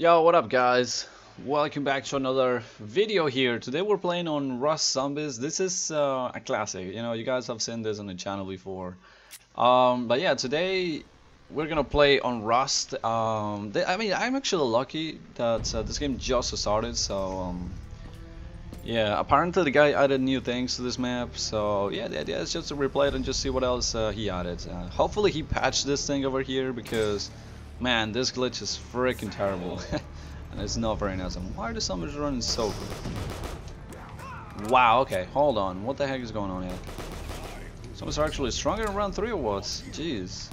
Yo, what up guys? Welcome back to another video here. Today we're playing on Rust Zombies. This is uh, a classic, you know, you guys have seen this on the channel before. Um, but yeah, today we're gonna play on Rust. Um, I mean, I'm actually lucky that uh, this game just started, so um, yeah, apparently the guy added new things to this map, so yeah, the idea is just to replay it and just see what else uh, he added. Uh, hopefully he patched this thing over here because Man, this glitch is freaking terrible. and it's not very nice. And why are the zombies running so quick? Wow, okay, hold on. What the heck is going on here? Zombies are actually stronger in round 3 or what? Jeez.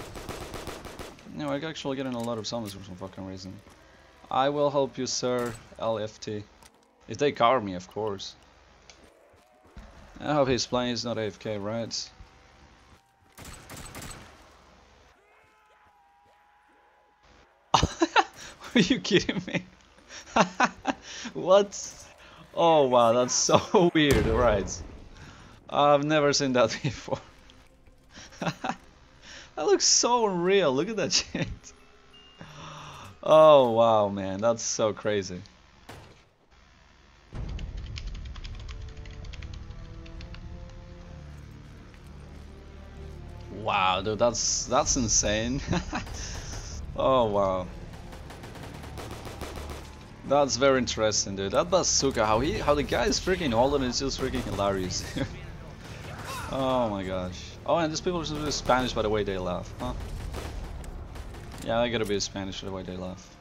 No, I'm actually getting a lot of zombies for some fucking reason. I will help you, sir, LFT. If they cover me, of course. I hope he's playing, he's not AFK, right? Are you kidding me? what? Oh wow, that's so weird, right. I've never seen that before. that looks so unreal, look at that shit. Oh wow man, that's so crazy. Wow, dude, that's that's insane. oh wow. That's very interesting, dude. That bazooka, how he, how the guy is freaking holding is just freaking hilarious. oh my gosh. Oh, and these people are Spanish by the way they laugh, huh? Yeah, I gotta be Spanish by the way they laugh.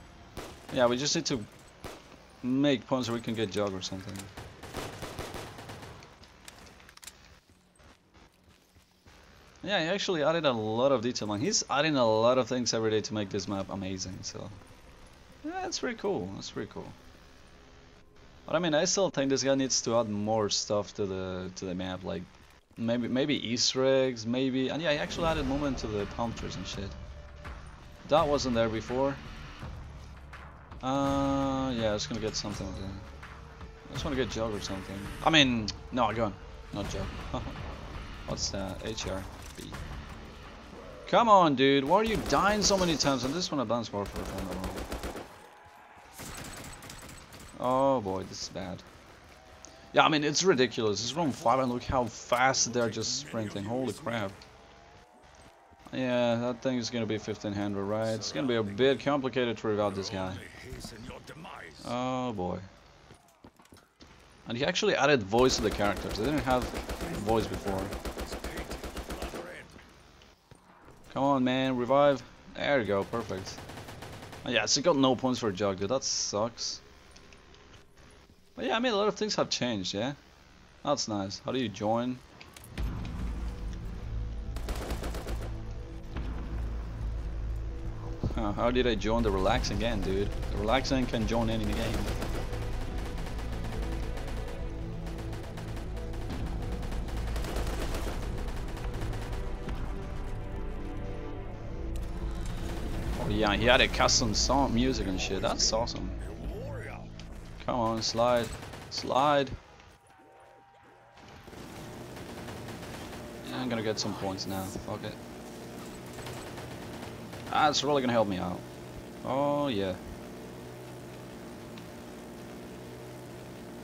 Yeah, we just need to make points where we can get jug or something. Yeah, he actually added a lot of detail, man. He's adding a lot of things every day to make this map amazing, so... Yeah, that's pretty cool. That's pretty cool. But I mean, I still think this guy needs to add more stuff to the to the map, like maybe maybe Easter eggs, maybe. And yeah, he actually added movement to the palm trees and shit. That wasn't there before. Uh, yeah, I was gonna get something. I just want to get jug or something. I mean, no, go on, not jug. What's that? HRB. Come on, dude. Why are you dying so many times? I just want to bounce more for a Oh boy, this is bad. Yeah, I mean, it's ridiculous. It's round 5 and look how fast they're just sprinting. Holy crap. Yeah, that thing is gonna be 1500, right? It's gonna be a bit complicated to revive this guy. Oh boy. And he actually added voice to the characters. They didn't have voice before. Come on, man, revive. There you go, perfect. Yeah, so got no points for jug, dude. That sucks. But yeah, I mean, a lot of things have changed, yeah? That's nice. How do you join? how did I join the relax again, dude? The relaxing can join any game. Oh yeah, he had a custom song music and shit. That's awesome. Come on, slide. Slide. Yeah, I'm gonna get some points now. Fuck it. That's really gonna help me out. Oh, yeah.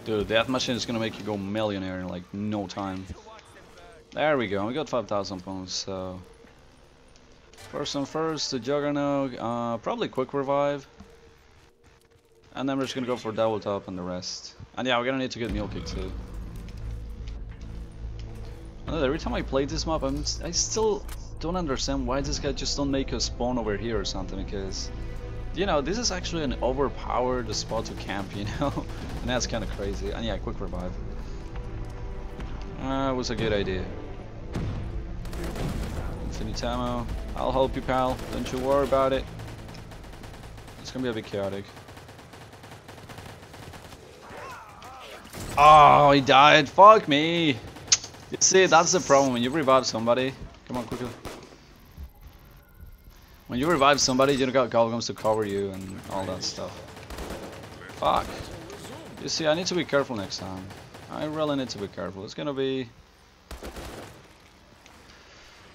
Dude, that machine is gonna make you go millionaire in like no time. There we go, we got 5,000 points, so... First and first, the Juggernaut, uh, probably quick revive. And then we're just gonna go for double tap and the rest. And yeah, we're gonna need to get mule kick too. every time I play this map, I'm I still don't understand why this guy just don't make a spawn over here or something because you know this is actually an overpowered spot to camp you know? And that's kind of crazy. And yeah quick revive. Uh, was a good idea. Infinite ammo. I'll help you pal. Don't you worry about it. It's gonna be a bit chaotic Oh, he died. Fuck me. You see, that's the problem when you revive somebody. Come on, quickly. When you revive somebody, you don't got Golgums to cover you and all that stuff. Fuck. You see, I need to be careful next time. I really need to be careful. It's gonna be...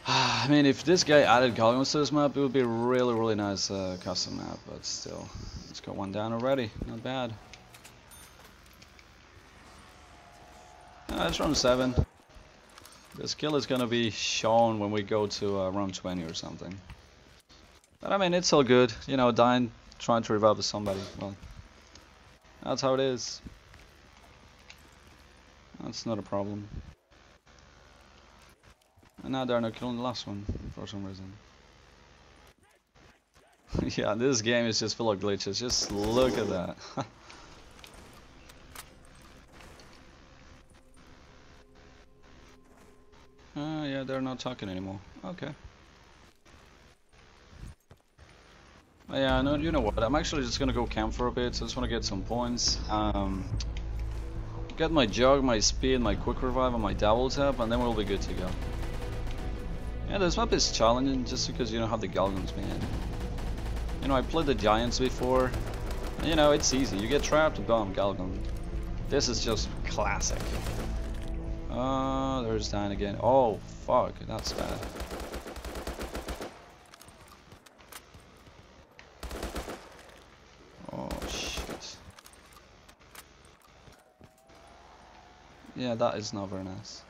I mean, if this guy added Galgons to this map, it would be a really, really nice uh, custom map, but still. Let's got one down already, not bad. Uh, it's round 7. The skill is gonna be shown when we go to uh, round 20 or something. But I mean, it's all good. You know, dying, trying to revive somebody. Well, that's how it is. That's not a problem. And now they're not killing the last one, for some reason. yeah, this game is just full of glitches. Just look at that. uh, yeah, they're not talking anymore. Okay. Uh, yeah, no, you know what? I'm actually just gonna go camp for a bit. So I just want to get some points. Um, get my jug, my speed, my quick revive, and my double tap, and then we'll be good to go. Yeah, this map is challenging just because you don't have the Galgons, man. You know, I played the Giants before. You know, it's easy. You get trapped, boom, Galgon. This is just classic. Uh, there's Dan again. Oh, fuck, that's bad. Oh, shit. Yeah, that is not very nice.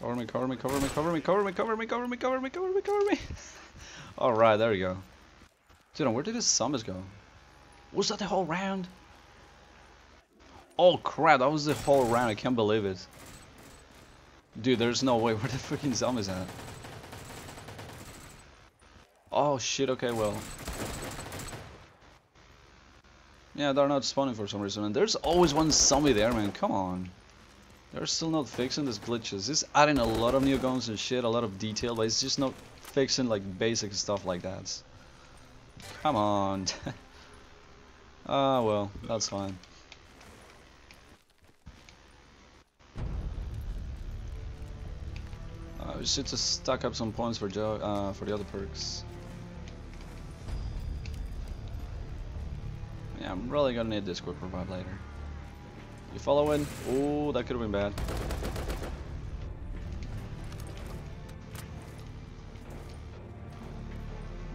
Cover me, cover me, cover me, cover me, cover me, cover me, cover me, cover me, cover me, cover me. Alright, there we go. Dude, where did his summons go? Was that the whole round? Oh crap, that was the whole round, I can't believe it. Dude, there's no way, where the freaking zombies at? Oh shit, okay, well. Yeah, they're not spawning for some reason, and there's always one zombie there, man, come on. They're still not fixing these glitches. It's adding a lot of new guns and shit, a lot of detail, but it's just not fixing like basic stuff like that. Come on. Ah, well, that's fine. Uh, we should just stack up some points for Joe, uh, for the other perks. Yeah, I'm really gonna need this quick revive later. You following? Oh, that could have been bad.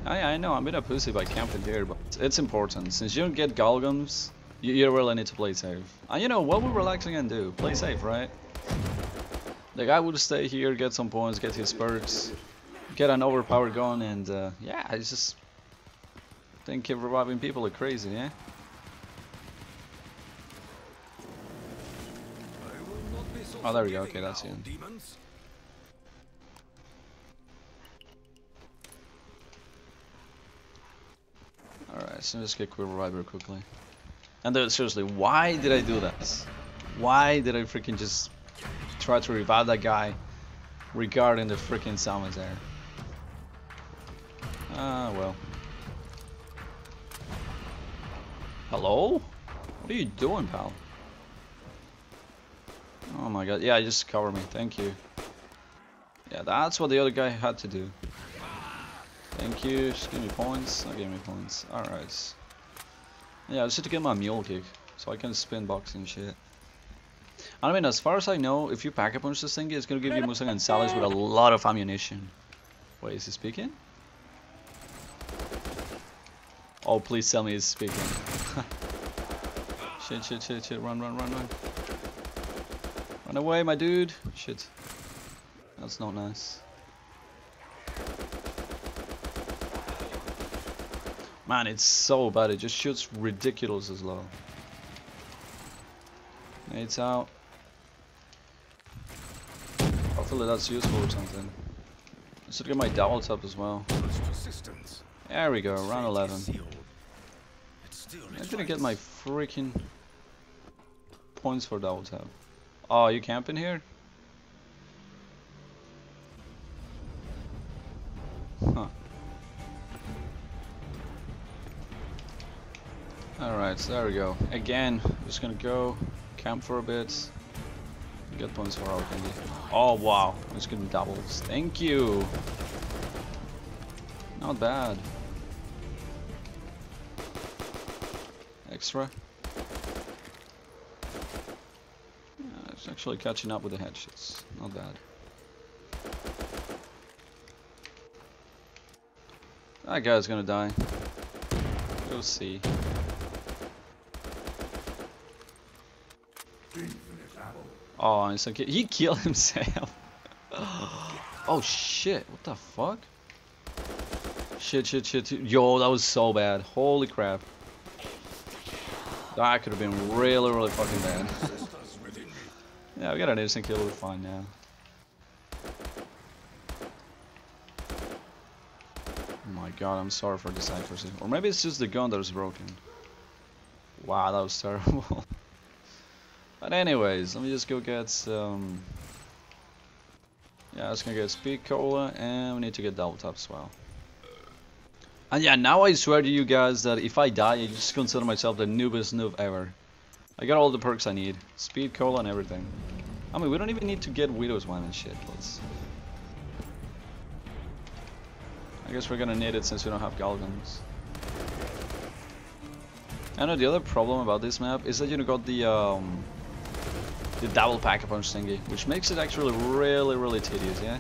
I, I know, I'm a bit a pussy by camping here, but it's important. Since you don't get Galgons, you, you really need to play safe. And you know, what we were actually gonna do? Play safe, right? The guy would stay here, get some points, get his perks, get an overpowered gun, and uh, yeah, I just think reviving people are crazy, yeah? Oh, there we go. Okay, that's you. Let's get quick revive real quickly. And then, seriously, why did I do that? Why did I freaking just try to revive that guy regarding the freaking summons there? Ah, well. Hello? What are you doing, pal? Oh my god, yeah, just cover me, thank you. Yeah, that's what the other guy had to do. Thank you, just give me points. Not give me points. Alright. Yeah, I just need to get my mule kick, so I can spin box and shit. I mean, as far as I know, if you pack a punch this thing, it's gonna give you Mustang and Salis with a lot of ammunition. Wait, is he speaking? Oh, please tell me he's speaking. shit, shit, shit, shit, run, run, run, run. Run away, my dude. Shit. That's not nice. Man, it's so bad. It just shoots ridiculous as low. It's out. Hopefully that's useful or something. I should get my double tap as well. There we go, round 11. I didn't get my freaking points for double tap. Oh, you camping here? There we go. Again, just gonna go camp for a bit. Get points for our candy. Oh wow, I'm just getting doubles. Thank you. Not bad. extra. It's actually catching up with the headshots. Not bad. That guy's gonna die. We'll see. Oh, it's okay. He killed himself. oh shit! What the fuck? Shit, shit, shit. Yo, that was so bad. Holy crap. That could have been really, really fucking bad. yeah, we got an instant kill. We're fine now. Oh my god, I'm sorry for this accuracy. Or maybe it's just the gun that is broken. Wow, that was terrible. anyways, let me just go get some... Yeah, I was gonna get speed cola and we need to get double tap as well. And yeah, now I swear to you guys that if I die, I just consider myself the noobest noob ever. I got all the perks I need. Speed cola and everything. I mean, we don't even need to get Widow's Wine and shit. Let's... I guess we're gonna need it since we don't have Galgons. I know the other problem about this map is that you know got the um, the double pack-a-punch thingy, which makes it actually really, really tedious, yeah?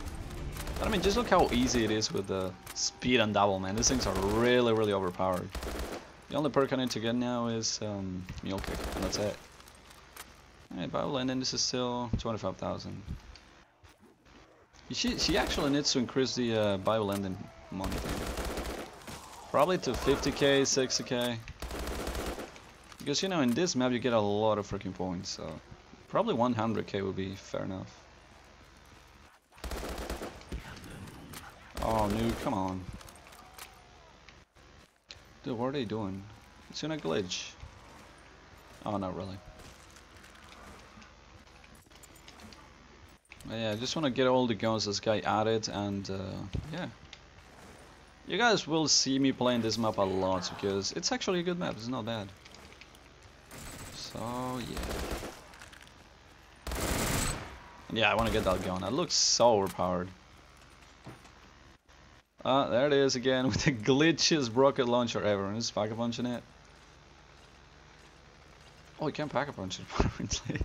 But I mean, just look how easy it is with the speed and double, man. These things are really, really overpowered. The only perk I need to get now is um, Mule Kick, and that's it. Alright, Buyable Ending, this is still 25,000. She, she actually needs to increase the uh, Buyable Ending money thing. Probably to 50k, 60k. Because, you know, in this map you get a lot of freaking points, so... Probably 100k would be fair enough. Oh, no, come on. Dude, what are they doing? It's in a glitch. Oh, not really. But yeah, I just want to get all the guns this guy added, and uh, yeah. You guys will see me playing this map a lot, because it's actually a good map, it's not bad. So, yeah. Yeah, I want to get that gun. That looks so overpowered. Ah, there it is again with the glitchiest rocket launcher ever. And just pack a punch in it. Oh, you can't pack a punch it apparently.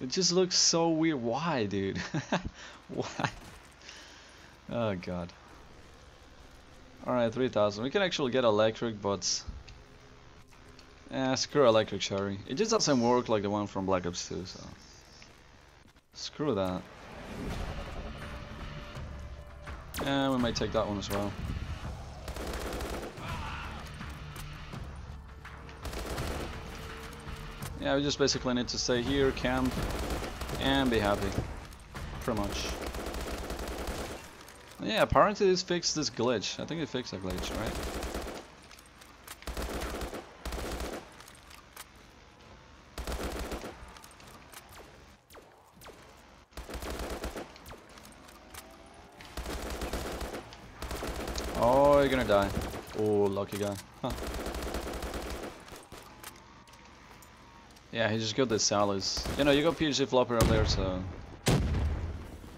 it just looks so weird. Why, dude? Why? Oh god. Alright, 3000. We can actually get electric, but yeah, screw electric cherry. It just doesn't work like the one from Black Ops 2, so... Screw that. Yeah, we might take that one as well. Yeah, we just basically need to stay here, camp, and be happy. Pretty much. Yeah, apparently this fixed this glitch. I think it fixed that glitch, right? Oh, you're gonna die. Oh, lucky guy. Huh. Yeah, he just got the Salus. You know, you got PhD Flopper up there, so...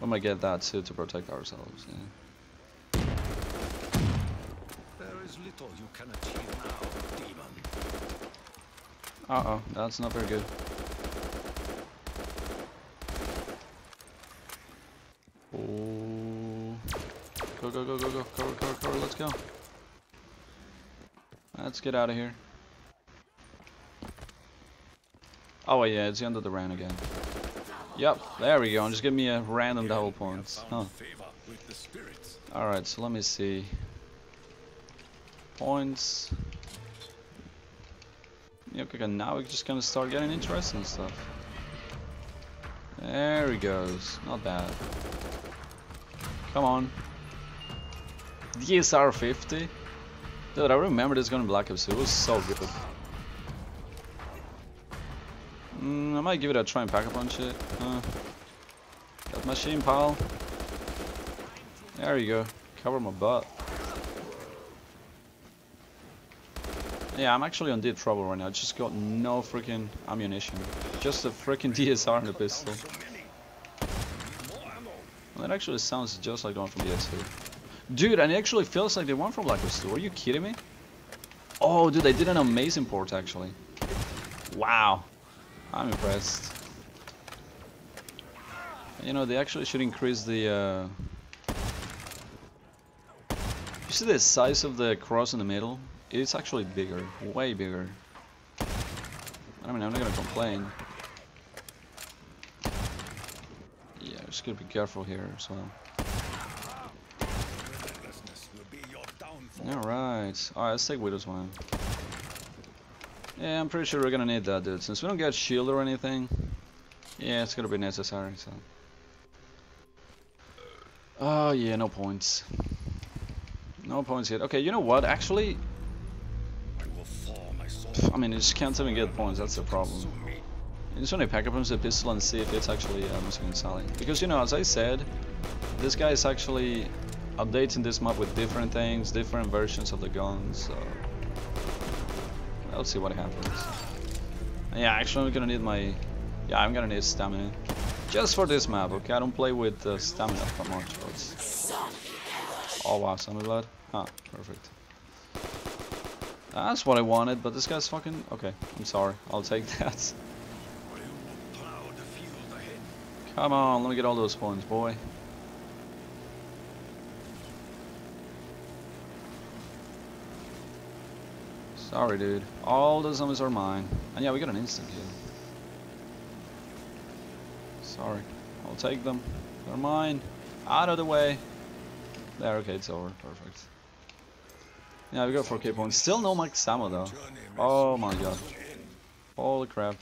We might get that too to protect ourselves, yeah. There is little you can achieve now, demon. Uh-oh, that's not very good. Oh. Go, go, go, go, go. Cover, cover, cover. Let's go. Let's get out of here. Oh, yeah, it's the end of the round again. Yep, there we go. And just give me a random double points. Huh. Alright, so let me see. Points. Yeah, okay, now we're just gonna start getting interesting stuff. There he goes. Not bad. Come on. DSR 50? Dude, I remember this gun in Black Ops It was so good. Mm, I might give it a try and pack a punch it. Uh, got machine pal. There you go. Cover my butt. Yeah, I'm actually on deep trouble right now. I just got no freaking ammunition. Just a freaking DSR and a pistol. Well, that actually sounds just like the one from the S2. Dude, and it actually feels like they won from Black Ops 2. Are you kidding me? Oh, dude, they did an amazing port, actually. Wow. I'm impressed. You know, they actually should increase the... Uh... You see the size of the cross in the middle? It's actually bigger. Way bigger. I mean, I'm not gonna complain. Yeah, just gotta be careful here as well. Relentlessness will be your downfall. Alright, alright, let's take Widow's Wine. Yeah, I'm pretty sure we're gonna need that, dude. Since we don't get shield or anything, yeah, it's gonna be necessary, so. Oh, yeah, no points. No points yet. Okay, you know what? Actually, I will fall my soul. I mean, you just can't even get points, that's the problem. You just want to pack up the pistol and see if it's actually uh, Muslim Sally. Because, you know, as I said, this guy is actually updating this map with different things, different versions of the guns, so... Let's see what happens. And yeah, actually I'm gonna need my... Yeah, I'm gonna need stamina. Just for this map, okay? I don't play with uh, stamina that much, but... Oh wow, zombie blood? Huh, perfect. That's what I wanted, but this guy's fucking... Okay, I'm sorry. I'll take that. Come on, let me get all those points, boy. Sorry, dude. All the zombies are mine. And yeah, we got an instant kill. Sorry. I'll take them. They're mine. Out of the way. There, okay, it's over. Perfect. Yeah, we got 4k points. Still no max ammo though. Oh my god. Holy crap.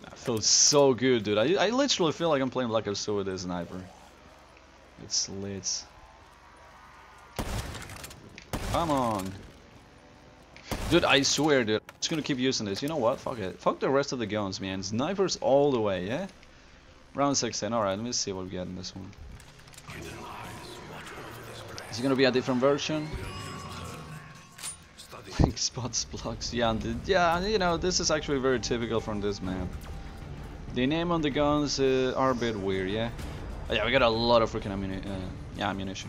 That feels so good, dude. I, I literally feel like I'm playing Black Ops 2 with this sniper. It's lit. Come on. Dude, I swear, dude. I'm just gonna keep using this. You know what? Fuck it. Fuck the rest of the guns, man. Snipers all the way, yeah? Round 16. Alright, let me see what we get in this one. Is it gonna be a different version? Pink spots blocks. Yeah, yeah, you know, this is actually very typical from this map. The name on the guns uh, are a bit weird, yeah? Oh, yeah, we got a lot of freaking ammuni uh, yeah, ammunition.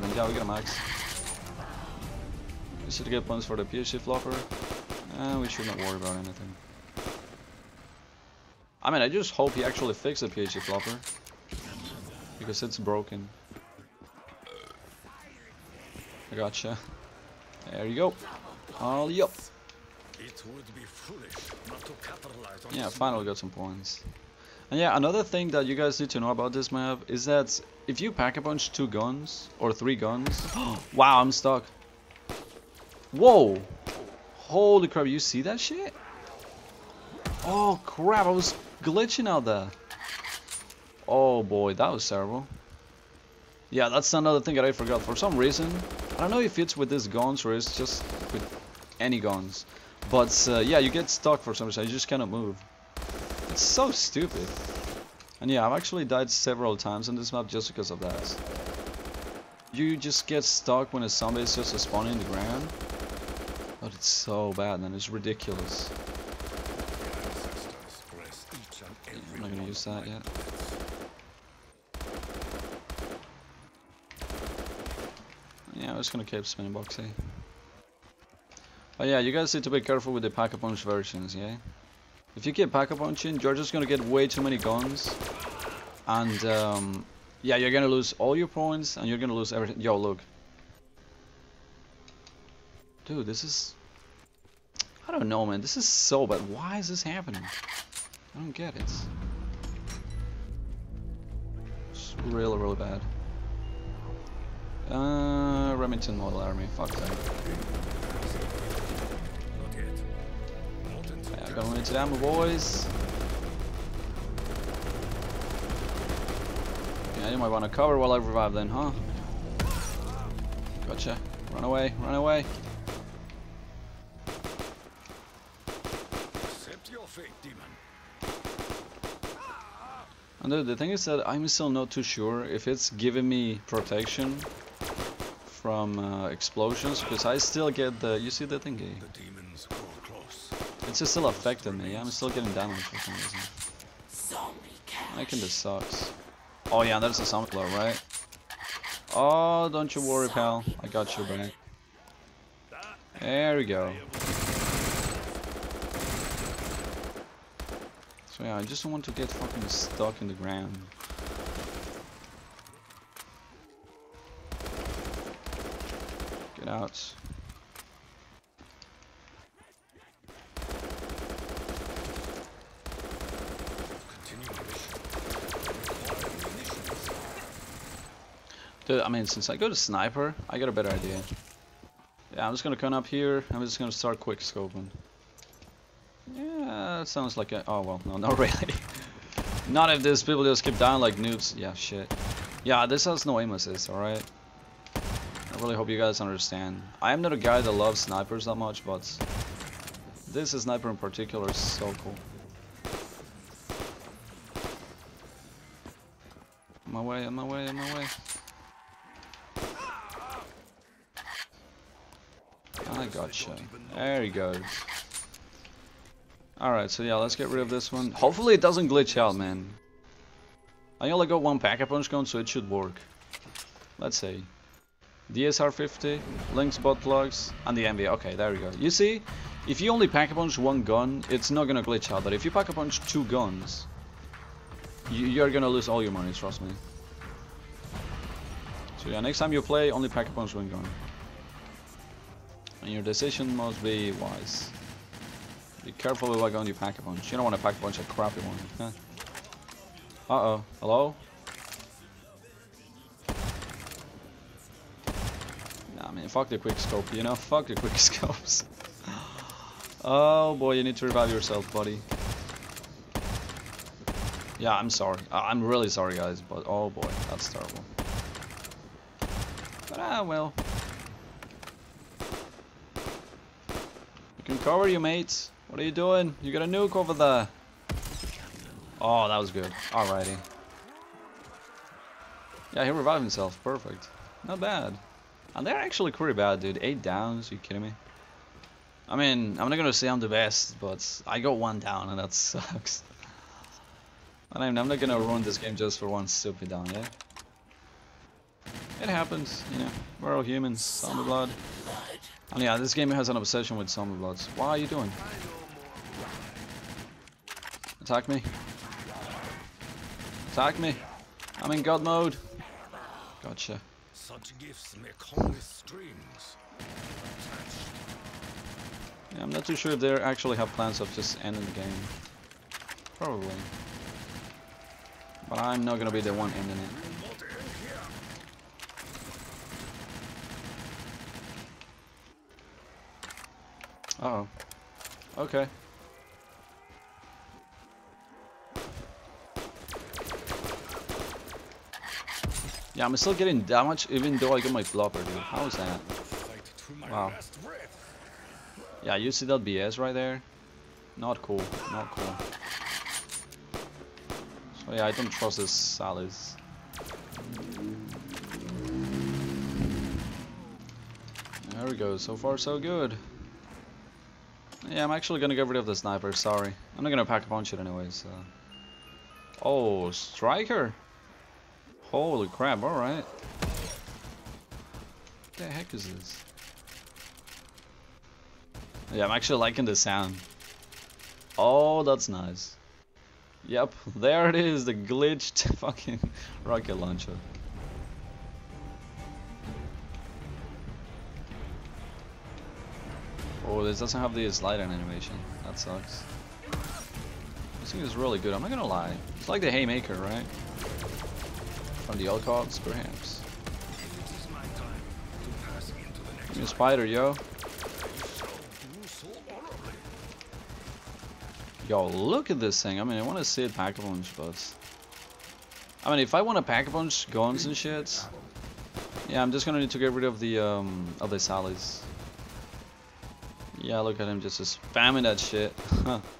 Bad. And yeah, we got a max. We should get points for the PhD flopper. And we should not worry about anything. I mean, I just hope he actually fixed the PhD flopper. Because it's broken. I gotcha. There you go. All yup. it would be foolish not to capitalize on Yeah, finally got some points. And yeah, another thing that you guys need to know about this map is that if you pack a bunch two guns or three guns, wow, I'm stuck. Whoa! Holy crap, you see that shit? Oh crap, I was glitching out there. Oh boy, that was terrible. Yeah, that's another thing that I forgot. For some reason, I don't know if it's with these guns or it's just with any guns. But uh, yeah, you get stuck for some reason. You just cannot move. So stupid. And yeah, I've actually died several times on this map just because of that. You just get stuck when a zombie is just spawning in the ground. But it's so bad, man. It's ridiculous. I'm not gonna use that yet. Yeah, I'm just gonna keep spinning boxy. But yeah, you guys need to be careful with the pack-a-punch versions, yeah? If you keep pack-a-punching, you're just gonna get way too many guns. And, um, yeah, you're gonna lose all your points, and you're gonna lose everything. Yo, look. Dude, this is... I don't know, man. This is so bad. Why is this happening? I don't get it. It's really, really bad. Uh, Remington Model Army. Fuck that. Going into ammo, boys. Yeah, you might want to cover while I revive then, huh? Gotcha. Run away, run away. accept your fate, demon. And the, the thing is that I'm still not too sure if it's giving me protection from uh, explosions, because I still get the... You see the thingy? The demons grow close. It's just still affecting me. I'm still getting damage for some reason. I think this sucks. Oh yeah, that's a zombie blow, right? Oh, don't you worry, pal. I got you back. There we go. So yeah, I just want to get fucking stuck in the ground. Get out. Dude, I mean, since I go to sniper, I got a better idea. Yeah, I'm just gonna come up here. I'm just gonna start quick scoping. Yeah, that sounds like a. Oh well, no, not really. not if these people just keep dying like noobs. Yeah, shit. Yeah, this has no aim assist. All right. I really hope you guys understand. I am not a guy that loves snipers that much, but this sniper in particular is so cool. My way, on my way, on my way. Gotcha. There he goes. Alright, so yeah, let's get rid of this one. Hopefully it doesn't glitch out, man. I only got one Pack-a-Punch gun, so it should work. Let's see. DSR 50, Lynx butt plugs, and the MB. Okay, there we go. You see, if you only Pack-a-Punch one gun, it's not gonna glitch out. But if you Pack-a-Punch two guns, you, you're gonna lose all your money, trust me. So yeah, next time you play, only Pack-a-Punch one gun. And your decision must be wise. Be careful with what gun you pack a punch. You don't want to pack a bunch of crappy ones. Huh? Uh oh. Hello? Nah, I mean, fuck the quick scope, you know? Fuck the quick scopes. oh boy, you need to revive yourself, buddy. Yeah, I'm sorry. I'm really sorry, guys, but oh boy, that's terrible. But ah, well. Can cover you, mates. What are you doing? You got a nuke over there. Oh, that was good. Alrighty. Yeah, he revived himself. Perfect. Not bad. And they're actually pretty bad, dude. Eight downs. You kidding me? I mean, I'm not gonna say I'm the best, but I got one down, and that sucks. I mean, I'm not gonna ruin this game just for one stupid down, yeah? It happens, you know. We're all humans. Zombie blood. And yeah, this game has an obsession with zombie bloods. What are you doing? Attack me. Attack me. I'm in god mode. Gotcha. Such gifts may come with strings. Yeah, I'm not too sure if they actually have plans of just ending the game. Probably. But I'm not gonna be the one ending it. Uh oh. Okay. Yeah, I'm still getting damage even though I got my flopper, dude. How is that? Wow. Yeah, you see that BS right there? Not cool. Not cool. So yeah, I don't trust this Salis. There we go. So far, so good. Yeah, I'm actually gonna get rid of the sniper, sorry. I'm not gonna pack a punch it anyway, so... Oh, striker? Holy crap, alright. What the heck is this? Yeah, I'm actually liking the sound. Oh, that's nice. Yep, there it is, the glitched fucking rocket launcher. Oh, this doesn't have the sliding animation. That sucks. This thing is really good, I'm not gonna lie. It's like the Haymaker, right? From the Alcots, perhaps. Give me a spider, yo. Yo, look at this thing. I mean, I want to see it pack a punch, but... I mean, if I want to pack a punch guns and shit... Yeah, I'm just gonna need to get rid of the, um, of the Salis. Yeah, look at him just spamming that shit.